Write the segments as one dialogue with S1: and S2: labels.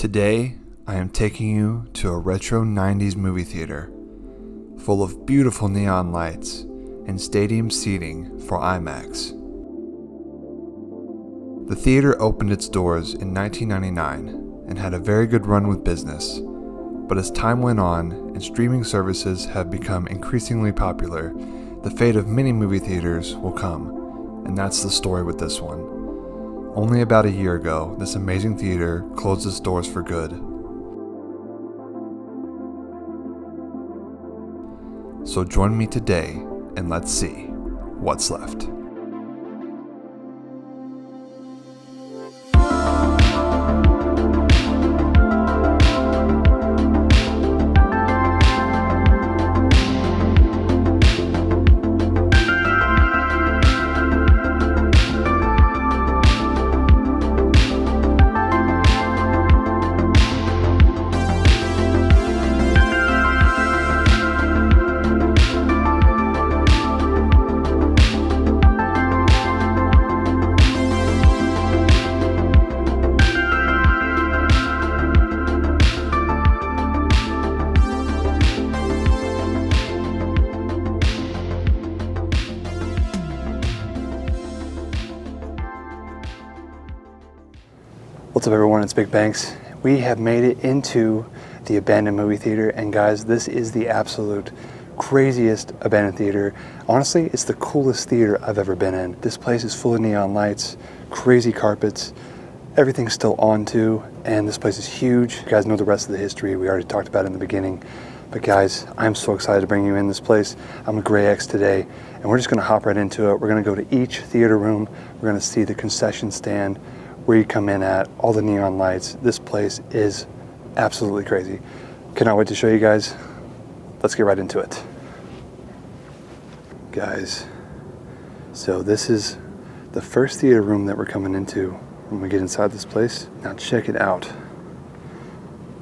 S1: Today, I am taking you to a retro 90s movie theater full of beautiful neon lights and stadium seating for IMAX. The theater opened its doors in 1999 and had a very good run with business, but as time went on and streaming services have become increasingly popular, the fate of many movie theaters will come, and that's the story with this one. Only about a year ago, this amazing theater closed its doors for good. So join me today and let's see what's left. It's BigBankz. We have made it into the abandoned movie theater, and guys, this is the absolute craziest abandoned theater. Honestly, it's the coolest theater I've ever been in. This place is full of neon lights, crazy carpets, everything's still on too, and this place is huge. You guys know the rest of the history. We already talked about it in the beginning. But guys, I'm so excited to bring you in this place. I'm a Gray X today, and we're just gonna hop right into it. We're gonna go to each theater room. We're gonna see the concession stand, where you come in at, all the neon lights. This place is absolutely crazy. Cannot wait to show you guys. Let's get right into it. Guys, so this is the first theater room that we're coming into when we get inside this place. Now check it out.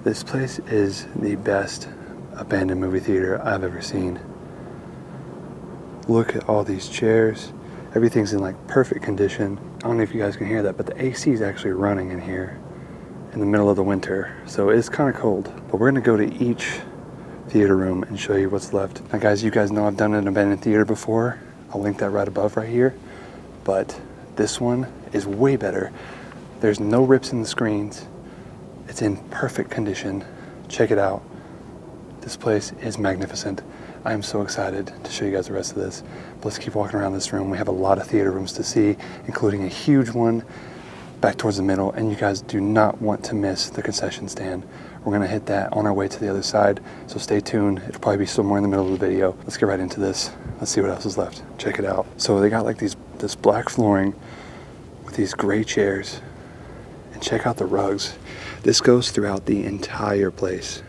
S1: This place is the best abandoned movie theater I've ever seen. Look at all these chairs. Everything's in like perfect condition. I don't know if you guys can hear that, but the AC is actually running in here in the middle of the winter. So it's kind of cold. But we're gonna go to each theater room and show you what's left. Now guys, you guys know I've done an abandoned theater before. I'll link that right above right here. But this one is way better. There's no rips in the screens. It's in perfect condition. Check it out. This place is magnificent. I am so excited to show you guys the rest of this. But let's keep walking around this room. We have a lot of theater rooms to see, including a huge one back towards the middle, and you guys do not want to miss the concession stand. We're gonna hit that on our way to the other side, so stay tuned. It'll probably be somewhere in the middle of the video. Let's get right into this. Let's see what else is left. Check it out. So they got like these this black flooring with these gray chairs, and check out the rugs. This goes throughout the entire place.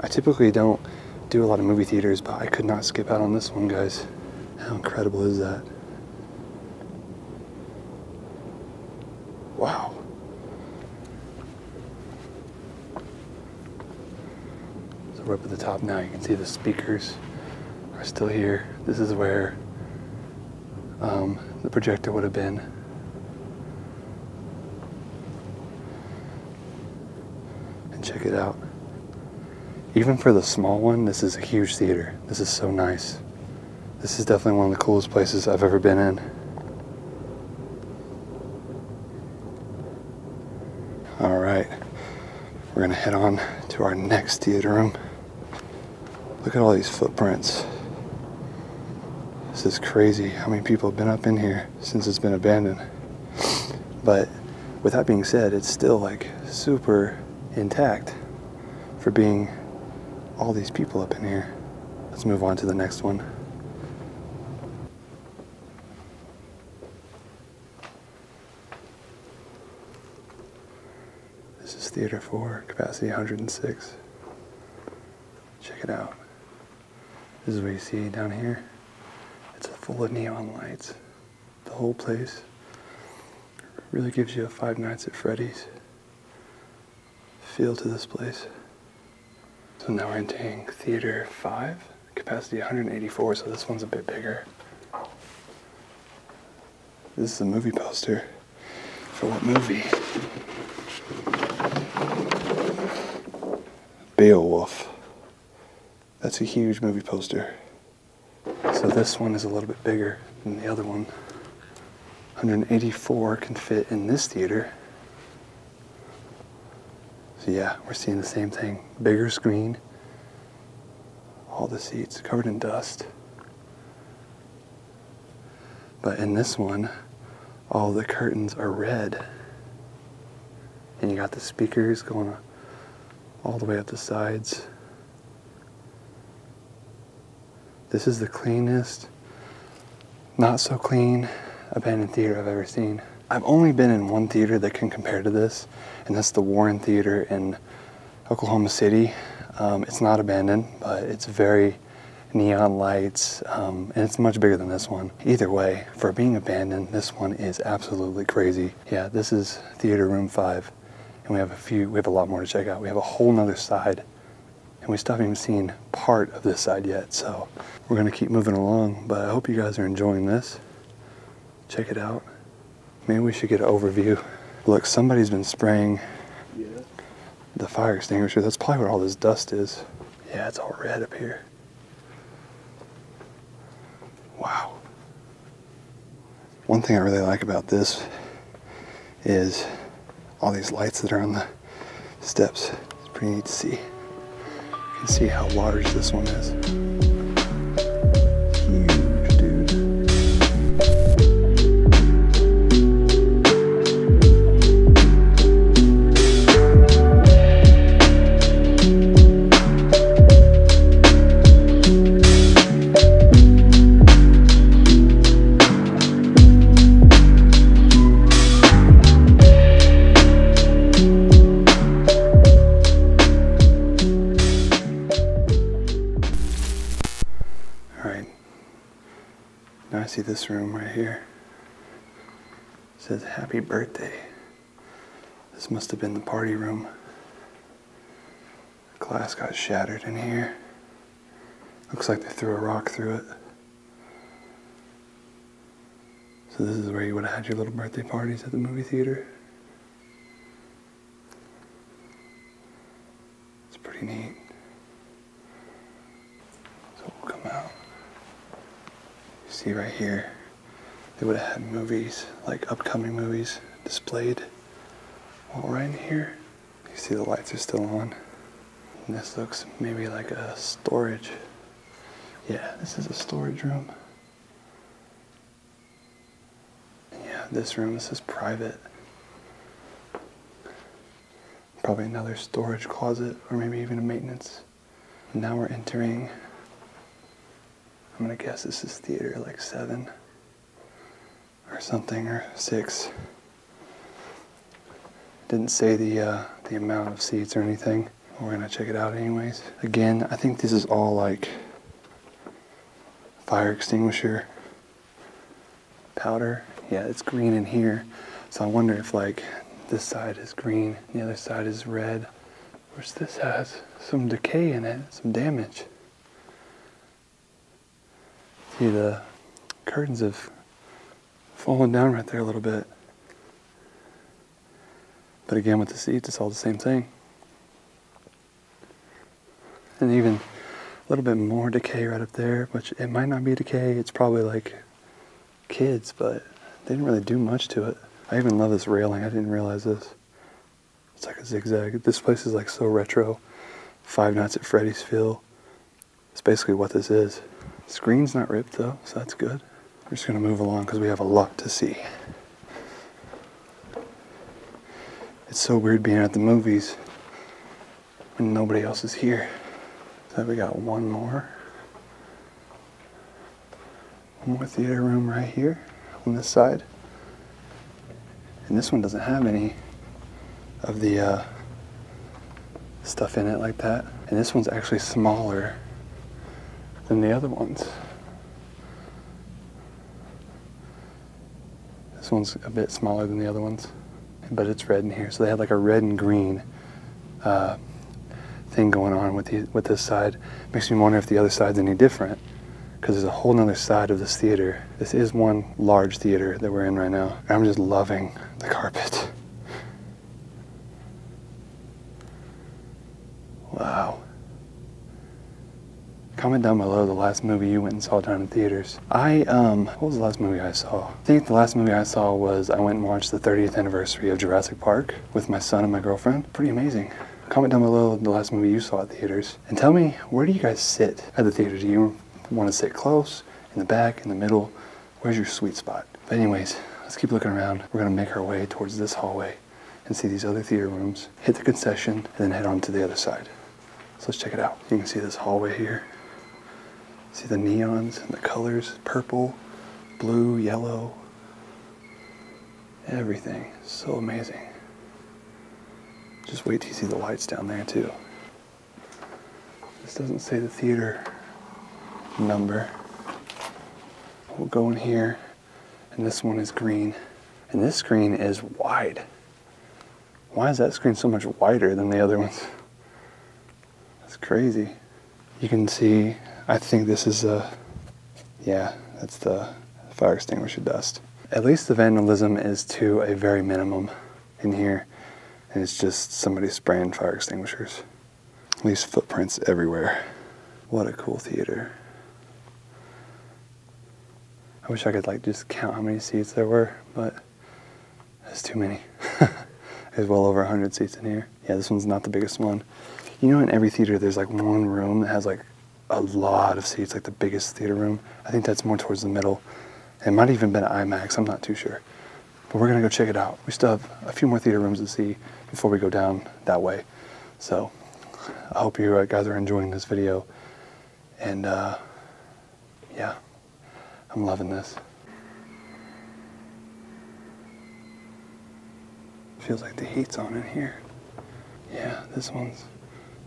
S1: I typically don't do a lot of movie theaters, but I could not skip out on this one, guys. How incredible is that? Wow. So we're up at the top now. You can see the speakers are still here. This is where um, the projector would have been. And check it out. Even for the small one, this is a huge theater. This is so nice. This is definitely one of the coolest places I've ever been in. All right, we're gonna head on to our next theater room. Look at all these footprints. This is crazy how many people have been up in here since it's been abandoned. But with that being said, it's still like super intact for being all these people up in here. Let's move on to the next one. This is Theater 4, capacity 106. Check it out. This is what you see down here. It's full of neon lights. The whole place really gives you a Five Nights at Freddy's feel to this place. So now we're entering Theater 5, capacity 184, so this one's a bit bigger. This is a movie poster For what movie? Beowulf. That's a huge movie poster. So this one is a little bit bigger than the other one. 184 can fit in this theater. Yeah, we're seeing the same thing. Bigger screen. All the seats covered in dust. But in this one, all the curtains are red. And you got the speakers going all the way up the sides. This is the cleanest, not so clean abandoned theater I've ever seen. I've only been in one theater that can compare to this, and that's the Warren Theater in Oklahoma City. Um, it's not abandoned, but it's very neon lights, um, and it's much bigger than this one. Either way, for being abandoned, this one is absolutely crazy. Yeah, this is theater room five, and we have a few, we have a lot more to check out. We have a whole nother side, and we still haven't even seen part of this side yet, so we're gonna keep moving along, but I hope you guys are enjoying this. Check it out. Maybe we should get an overview. Look, somebody's been spraying the fire extinguisher. That's probably where all this dust is. Yeah, it's all red up here. Wow. One thing I really like about this is all these lights that are on the steps. It's pretty neat to see. You can see how large this one is. This room right here. It says happy birthday. This must have been the party room. The Glass got shattered in here. Looks like they threw a rock through it. So this is where you would have had your little birthday parties at the movie theater. It's pretty neat. So we'll come out. Right here, they would have had movies, like upcoming movies, displayed. All right in here, you see the lights are still on. And this looks maybe like a storage. Yeah, this is a storage room. Yeah, this room, this is private. Probably another storage closet or maybe even a maintenance. Now we're entering I'm gonna guess this is theater like seven or something or six. Didn't say the uh, the amount of seats or anything. We're gonna check it out anyways. Again, I think this is all like fire extinguisher powder. Yeah, it's green in here. So I wonder if like this side is green, the other side is red. Which this has some decay in it, some damage. See, the curtains have fallen down right there a little bit. But again, with the seats, it's all the same thing. And even a little bit more decay right up there, which it might not be decay, it's probably like kids, but they didn't really do much to it. I even love this railing, I didn't realize this. It's like a zigzag. This place is like so retro. Five Nights at Freddy's feel. It's basically what this is. Screen's not ripped though, so that's good. We're just gonna move along because we have a lot to see. It's so weird being at the movies when nobody else is here. So we got one more. One more theater room right here on this side. And this one doesn't have any of the uh, stuff in it like that. And this one's actually smaller than the other ones. This one's a bit smaller than the other ones, but it's red in here. So they had like a red and green uh, thing going on with the with this side. Makes me wonder if the other side's any different, because there's a whole nother side of this theater. This is one large theater that we're in right now. I'm just loving the carpet. Wow. Comment down below the last movie you went and saw down in theaters. I, um, what was the last movie I saw? I think the last movie I saw was I went and watched the 30th anniversary of Jurassic Park with my son and my girlfriend. Pretty amazing. Comment down below the last movie you saw at theaters. And tell me, where do you guys sit at the theater? Do you want to sit close, in the back, in the middle? Where's your sweet spot? But anyways, let's keep looking around. We're gonna make our way towards this hallway and see these other theater rooms, hit the concession, and then head on to the other side. So let's check it out. You can see this hallway here. See the neons and the colors, purple, blue, yellow, everything. So amazing. Just wait till you see the lights down there too. This doesn't say the theater number. We'll go in here, and this one is green. And this screen is wide. Why is that screen so much wider than the other ones? That's crazy. You can see, I think this is a, yeah, that's the fire extinguisher dust. At least the vandalism is to a very minimum in here. And it's just somebody spraying fire extinguishers. At least footprints everywhere. What a cool theater. I wish I could like just count how many seats there were, but there's too many. there's well over 100 seats in here. Yeah, this one's not the biggest one. You know, in every theater, there's like one room that has like a lot of seats, like the biggest theater room. I think that's more towards the middle. It might even been IMAX, I'm not too sure. But we're gonna go check it out. We still have a few more theater rooms to see before we go down that way. So I hope you guys are enjoying this video. And uh, yeah. I'm loving this. Feels like the heat's on in here. Yeah, this one's,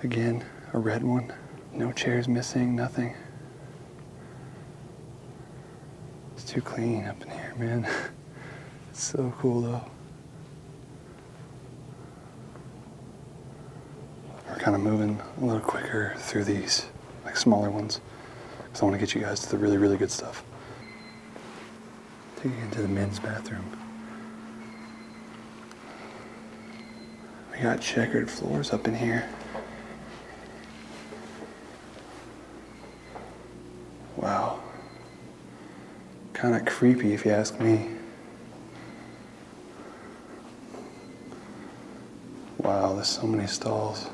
S1: again, a red one. No chairs missing, nothing. It's too clean up in here, man. it's so cool though. We're kind of moving a little quicker through these, like smaller ones, because I want to get you guys to the really, really good stuff. You into the men's bathroom. We got checkered floors up in here. Wow. Kind of creepy if you ask me. Wow, there's so many stalls.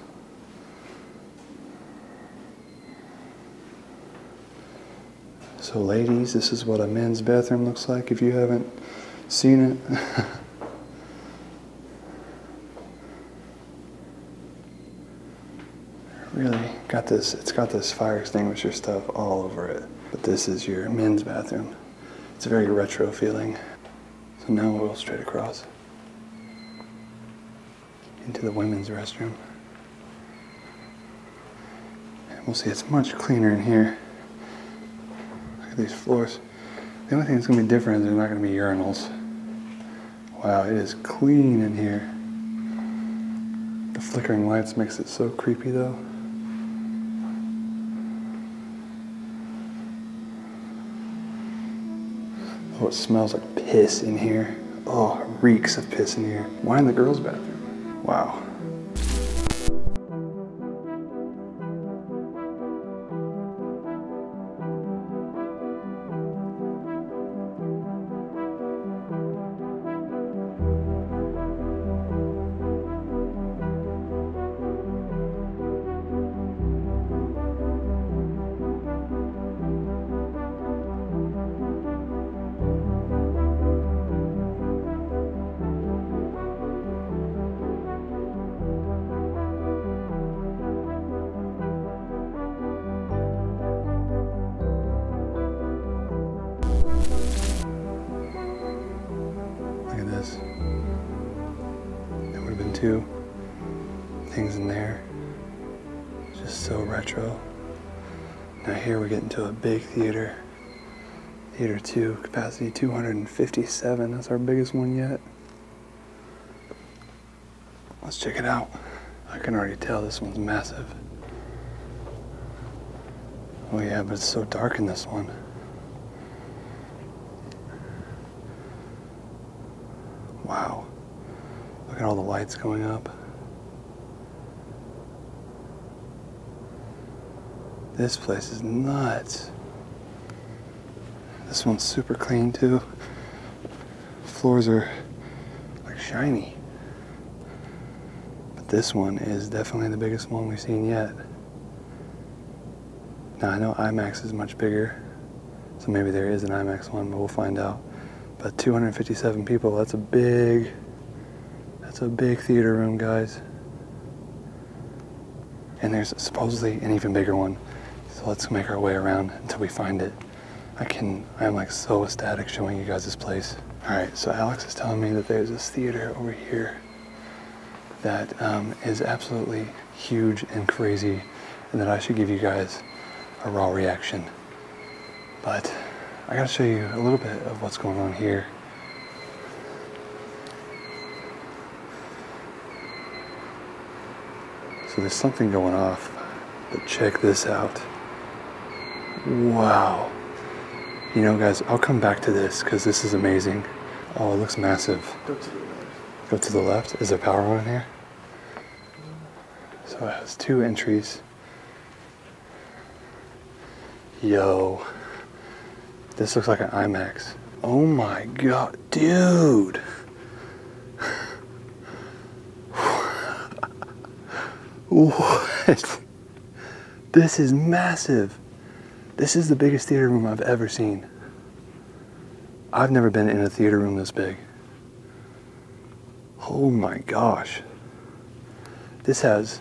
S1: So ladies, this is what a men's bathroom looks like if you haven't seen it. really got this, it's got this fire extinguisher stuff all over it. But this is your men's bathroom. It's a very retro feeling. So now we'll go straight across into the women's restroom. And we'll see it's much cleaner in here Look at these floors. The only thing that's going to be different is there's not going to be urinals. Wow, it is clean in here. The flickering lights makes it so creepy though. Oh, it smells like piss in here. Oh, reeks of piss in here. Why in the girls' bathroom? Wow. Theater 2, capacity 257. That's our biggest one yet. Let's check it out. I can already tell this one's massive. Oh yeah, but it's so dark in this one. Wow. Look at all the lights going up. This place is nuts. This one's super clean too. Floors are like shiny. But this one is definitely the biggest one we've seen yet. Now I know IMAX is much bigger, so maybe there is an IMAX one, but we'll find out. But 257 people, that's a big, that's a big theater room, guys. And there's supposedly an even bigger one. So let's make our way around until we find it. I can, I'm like so ecstatic showing you guys this place. All right, so Alex is telling me that there's this theater over here that um, is absolutely huge and crazy and that I should give you guys a raw reaction. But I gotta show you a little bit of what's going on here. So there's something going off, but check this out. Wow. You know, guys, I'll come back to this because this is amazing. Oh, it looks massive.
S2: Go to the left.
S1: Go to the left. Is there power on in here? So it has two entries. Yo. This looks like an IMAX. Oh my god, dude. What? This is massive. This is the biggest theater room I've ever seen. I've never been in a theater room this big. Oh my gosh. This has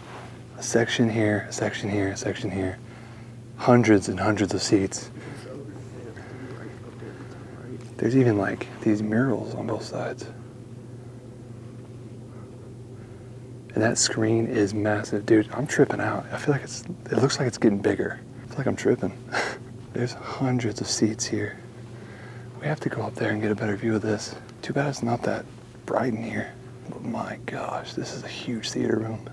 S1: a section here, a section here, a section here. Hundreds and hundreds of seats. There's even like these murals on both sides. And that screen is massive. Dude, I'm tripping out. I feel like it's, it looks like it's getting bigger. I feel like I'm tripping. There's hundreds of seats here. We have to go up there and get a better view of this. Too bad it's not that bright in here. But my gosh, this is a huge theater room.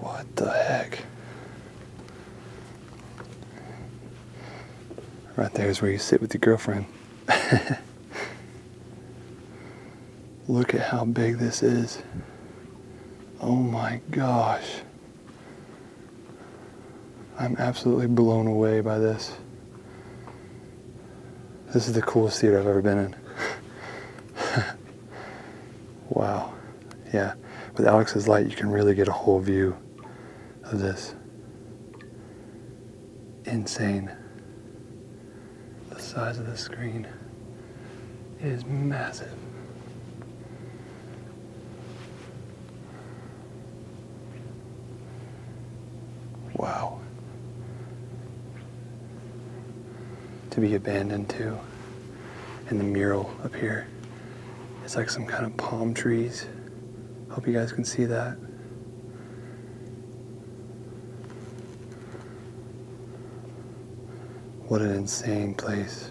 S1: What the heck? Right there is where you sit with your girlfriend. Look at how big this is. Oh my gosh. I'm absolutely blown away by this. This is the coolest theater I've ever been in. wow. Yeah. With Alex's light, you can really get a whole view of this. Insane. The size of the screen is massive. Wow. To be abandoned too. And the mural up here. It's like some kind of palm trees. Hope you guys can see that. What an insane place.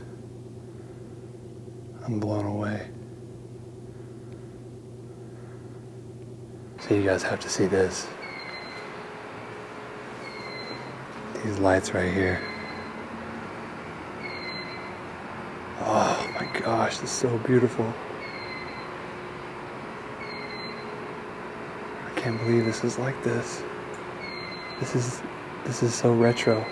S1: I'm blown away. So you guys have to see this. These lights right here. Oh my gosh, this is so beautiful. I can't believe this is like this. This is this is so retro.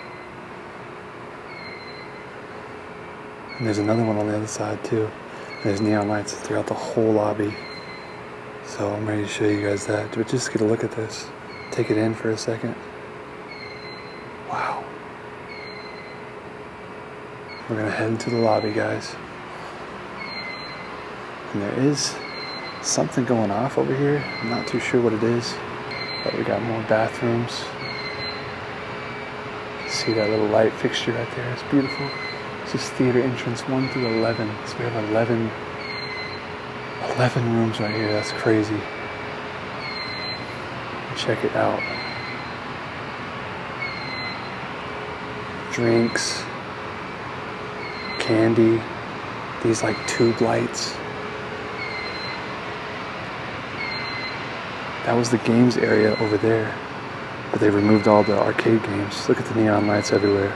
S1: And there's another one on the other side too. There's neon lights throughout the whole lobby. So I'm ready to show you guys that. But just get a look at this. Take it in for a second. We're gonna head into the lobby, guys. And there is something going off over here. I'm not too sure what it is, but we got more bathrooms. See that little light fixture right there? It's beautiful. This is theater entrance 1 through 11. So we have 11, 11 rooms right here. That's crazy. Check it out. Drinks, candy, these like tube lights. That was the games area over there. But they removed all the arcade games. Look at the neon lights everywhere.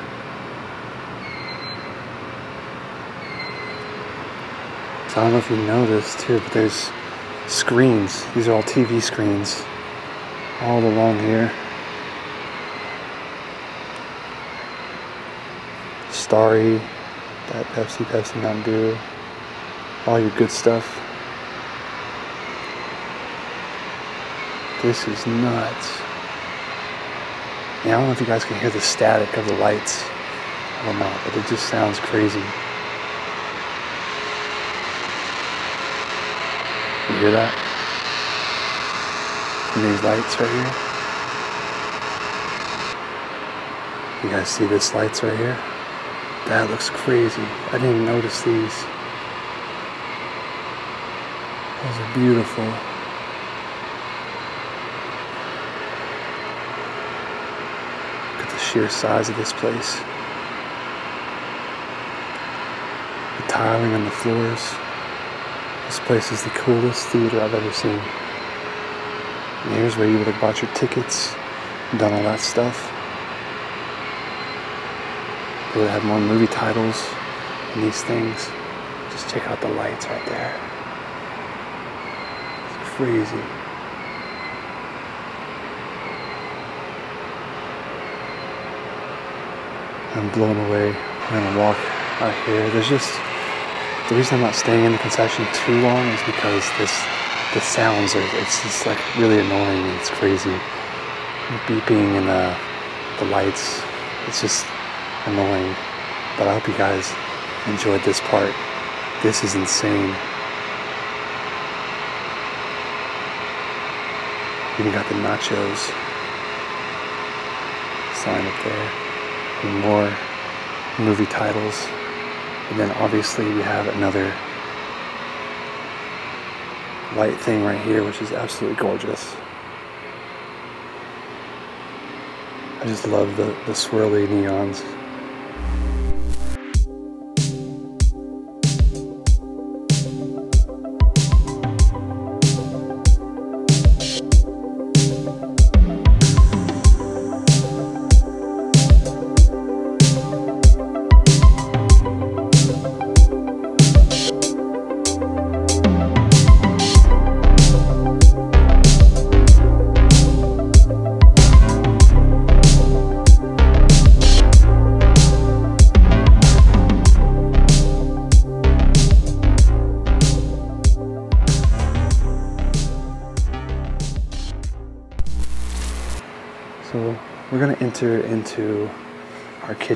S1: So I don't know if you know this too, but there's screens. These are all TV screens all along here. Starry, that Pepsi, Pepsi, Mountain Dew, all your good stuff. This is nuts. Yeah, I don't know if you guys can hear the static of the lights. I don't know, but it just sounds crazy. You hear that? These lights right here. You guys see this lights right here? That looks crazy. I didn't even notice these. Those are beautiful. Look at the sheer size of this place. The tiling on the floors. This place is the coolest theater I've ever seen. And here's where you would have bought your tickets, done all that stuff. Would have more movie titles and these things. Just check out the lights right there. It's crazy. I'm blown away. We're gonna walk out here. There's just the reason I'm not staying in the concession too long is because this the sounds are it's just like really annoying it's crazy. The beeping and the the lights. It's just annoying. But I hope you guys enjoyed this part. This is insane. Even got the nachos sign up there. And more movie titles. And then obviously we have another light thing right here, which is absolutely gorgeous. I just love the, the swirly neons.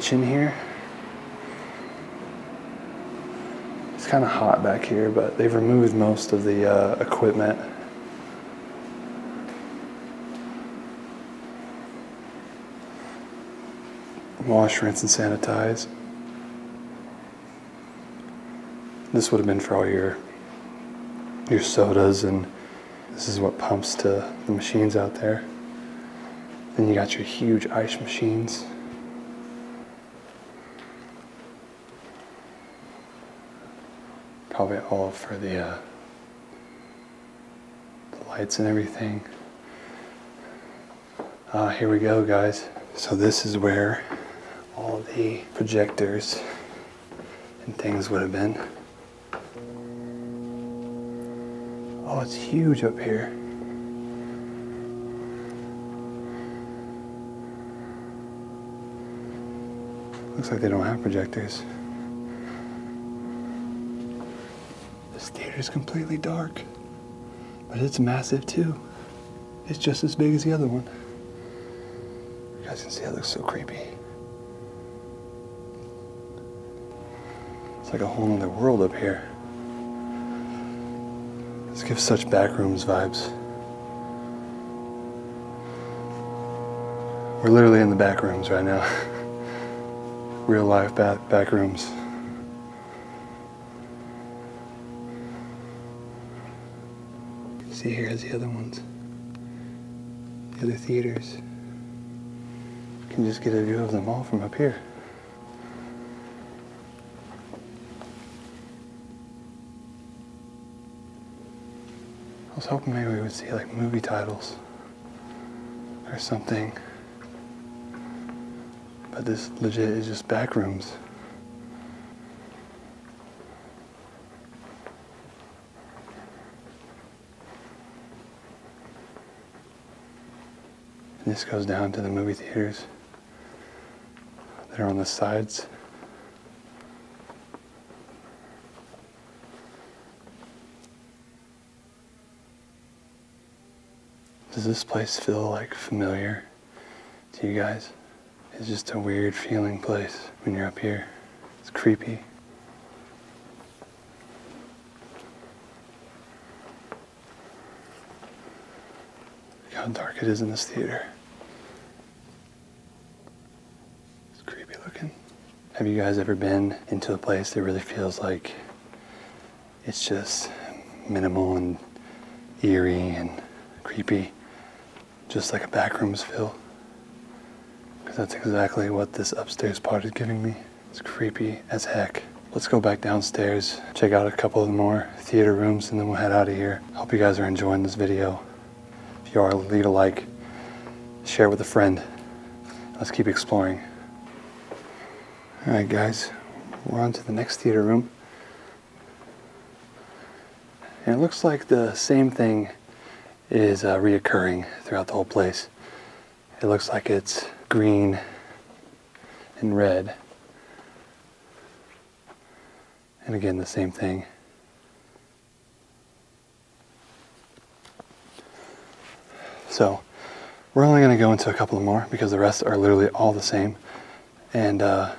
S1: Kitchen here. It's kind of hot back here, but they've removed most of the uh, equipment. Wash, rinse, and sanitize. This would have been for all your your sodas, and this is what pumps to the machines out there. Then you got your huge ice machines. Probably all for the, uh, the lights and everything. Uh, here we go, guys. So this is where all the projectors and things would have been. Oh, it's huge up here. Looks like they don't have projectors. Theater's completely dark, but it's massive too. It's just as big as the other one. You guys can see it looks so creepy. It's like a whole other world up here. This gives such backrooms vibes. We're literally in the back rooms right now. Real life back, back rooms. Here's the other ones. The other theaters. You can just get a view of them all from up here. I was hoping maybe we would see like movie titles. or something. But this legit is just back rooms. And this goes down to the movie theaters that are on the sides. Does this place feel like familiar to you guys? It's just a weird feeling place when you're up here. It's creepy. Look how dark it is in this theater. It's creepy looking. Have you guys ever been into a place that really feels like it's just minimal and eerie and creepy, just like a backrooms feel? Because that's exactly what this upstairs part is giving me. It's creepy as heck. Let's go back downstairs, check out a couple of more theater rooms, and then we'll head out of here. Hope you guys are enjoying this video. If you are, leave a like, share with a friend. Let's keep exploring. All right, guys, we're on to the next theater room. And it looks like the same thing is uh, reoccurring throughout the whole place. It looks like it's green and red. And again, the same thing. So, we're only going to go into a couple more because the rest are literally all the same. And uh,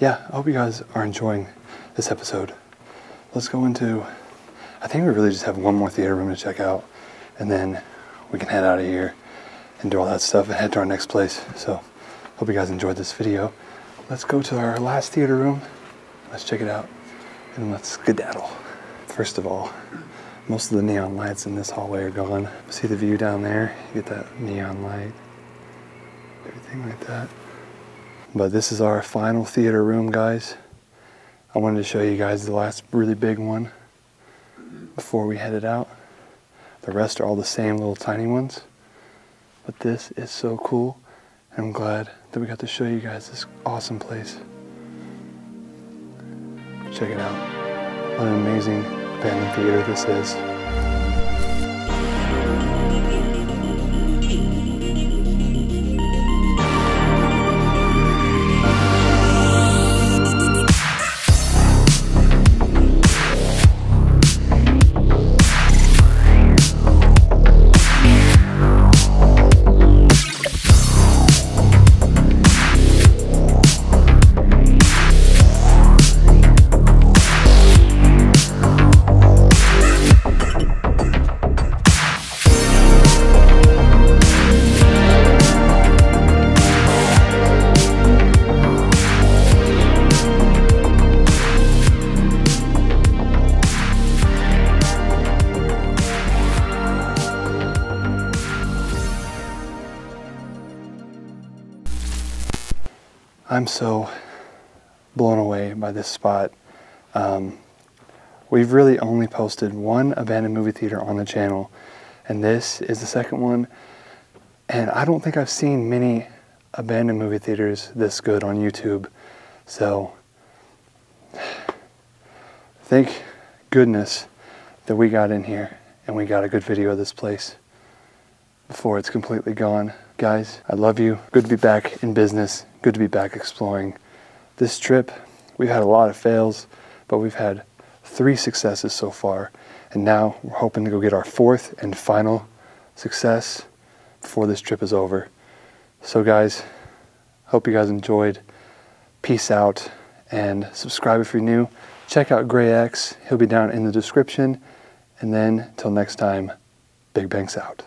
S1: yeah, I hope you guys are enjoying this episode. Let's go into, I think we really just have one more theater room to check out, and then we can head out of here and do all that stuff and head to our next place. So, hope you guys enjoyed this video. Let's go to our last theater room. Let's check it out and let's skedaddle. First of all, most of the neon lights in this hallway are gone. See the view down there? You get that neon light, everything like that. But this is our final theater room, guys. I wanted to show you guys the last really big one before we headed out. The rest are all the same little tiny ones. But this is so cool. I'm glad that we got to show you guys this awesome place. Check it out. What an amazing abandoned theater this is. I'm so blown away by this spot. Um, we've really only posted one abandoned movie theater on the channel, and this is the second one. And I don't think I've seen many abandoned movie theaters this good on YouTube. So, thank goodness that we got in here and we got a good video of this place before it's completely gone. Guys, I love you. Good to be back in business. Good to be back exploring. This trip, we've had a lot of fails, but we've had three successes so far. And now we're hoping to go get our fourth and final success before this trip is over. So, guys, hope you guys enjoyed. Peace out and subscribe if you're new. Check out Gray X, he'll be down in the description. And then, till next time, BigBankz out.